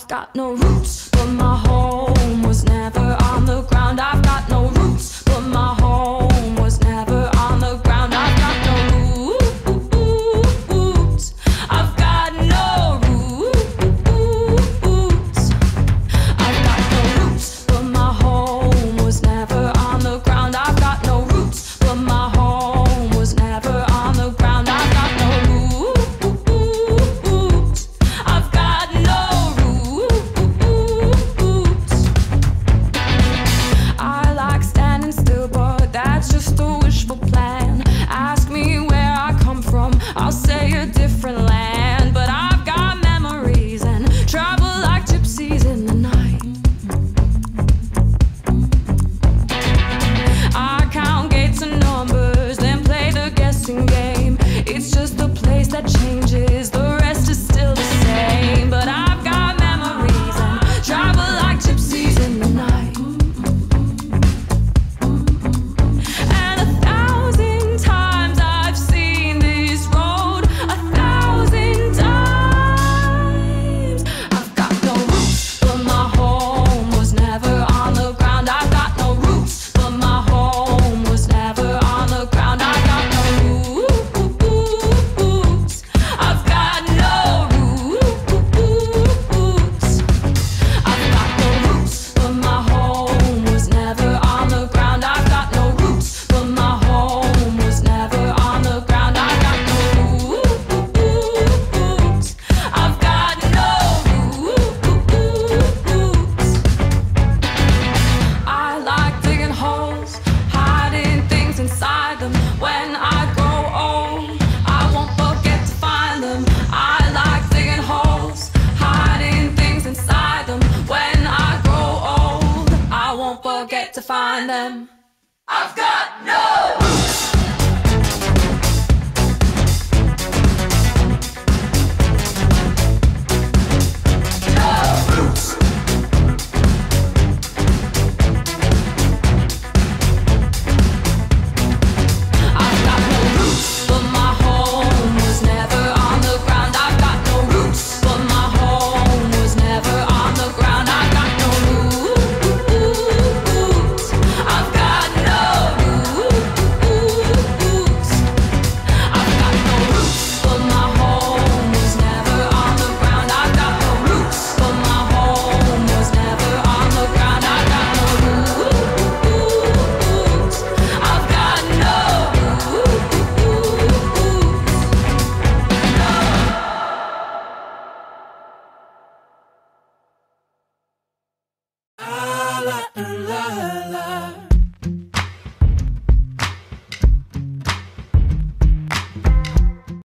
I've got no roots, but my home was never on the ground. I've got no roots. forget to find them. I've got no.